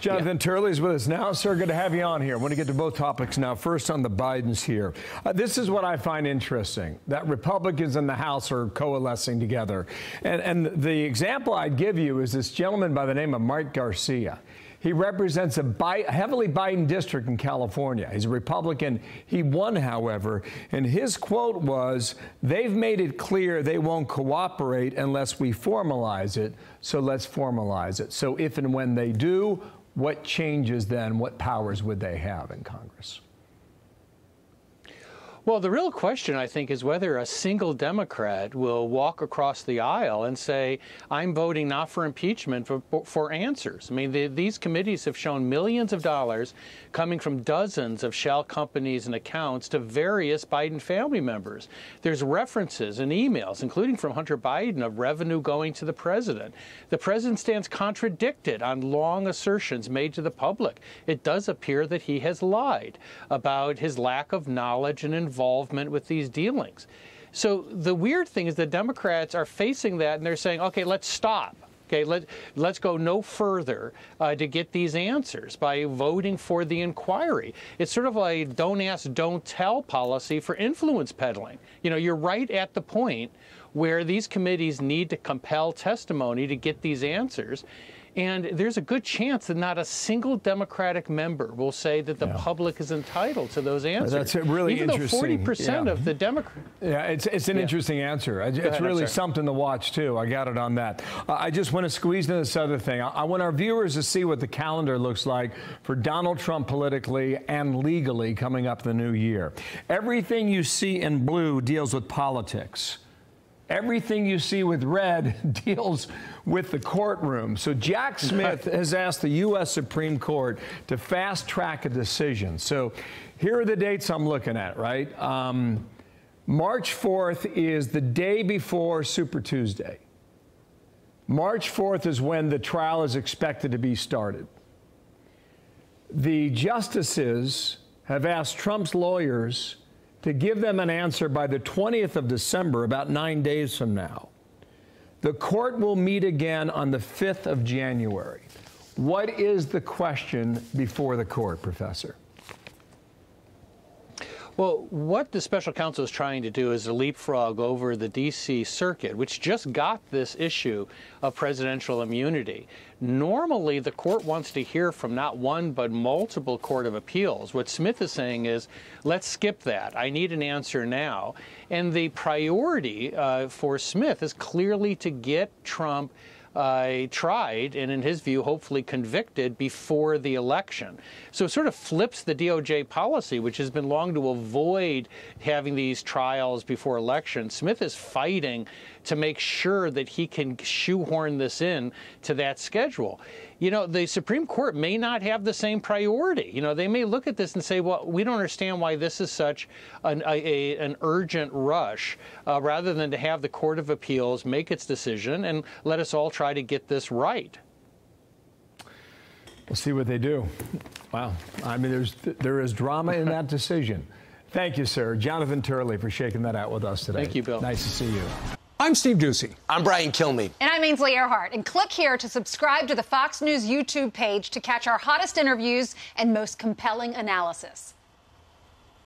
Jonathan yeah. Turley is with us now. Sir, good to have you on here. I want to get to both topics now. First, on the Bidens here. Uh, this is what I find interesting that Republicans in the House are coalescing together. And, and the example I'd give you is this gentleman by the name of Mike Garcia. He represents a Bi heavily Biden district in California. He's a Republican. He won, however, and his quote was, They've made it clear they won't cooperate unless we formalize it, so let's formalize it. So if and when they do, what changes then? What powers would they have in Congress? Well, the real question, I think, is whether a single Democrat will walk across the aisle and say, I'm voting not for impeachment, for, for answers. I mean, the, these committees have shown millions of dollars coming from dozens of shell companies and accounts to various Biden family members. There's references and emails, including from Hunter Biden, of revenue going to the president. The president stands contradicted on long assertions made to the public. It does appear that he has lied about his lack of knowledge and involvement involvement with these dealings. So the weird thing is the Democrats are facing that and they're saying, okay, let's stop. Okay, let, let's go no further uh, to get these answers by voting for the inquiry. It's sort of a don't ask, don't tell policy for influence peddling. You know, you're right at the point where these committees need to compel testimony to get these answers. And there's a good chance that not a single Democratic member will say that the yeah. public is entitled to those answers. That's really Even interesting. Even though 40% yeah. of the Democrats. Yeah, it's, it's an yeah. interesting answer. It's ahead, really something to watch, too. I got it on that. Uh, I just want to squeeze in this other thing. I, I want our viewers to see what the calendar looks like for Donald Trump politically and legally coming up the new year. Everything you see in blue deals with politics. Everything you see with red deals with the courtroom. So Jack Smith has asked the U.S. Supreme Court to fast track a decision. So here are the dates I'm looking at, right? Um, March 4th is the day before Super Tuesday. March 4th is when the trial is expected to be started. The justices have asked Trump's lawyers to give them an answer by the 20th of December, about nine days from now. The court will meet again on the 5th of January. What is the question before the court, Professor? Well, what the special counsel is trying to do is leapfrog over the D.C. Circuit, which just got this issue of presidential immunity. Normally, the court wants to hear from not one but multiple court of appeals. What Smith is saying is, let's skip that. I need an answer now. And the priority uh, for Smith is clearly to get Trump uh, tried and, in his view, hopefully convicted before the election. So it sort of flips the DOJ policy, which has been long to avoid having these trials before elections. Smith is fighting to make sure that he can shoehorn this in to that schedule. You know, the Supreme Court may not have the same priority. You know, they may look at this and say, well, we don't understand why this is such an, a, an urgent rush, uh, rather than to have the Court of Appeals make its decision and let us all try to get this right. We'll see what they do. Wow. I mean, there's there is drama in that decision. Thank you, sir. Jonathan Turley, for shaking that out with us today. Thank you, Bill. Nice to see you. I'm Steve Doocy. I'm Brian Kilmeade. And I'm Ainsley Earhardt. And click here to subscribe to the Fox News YouTube page to catch our hottest interviews and most compelling analysis.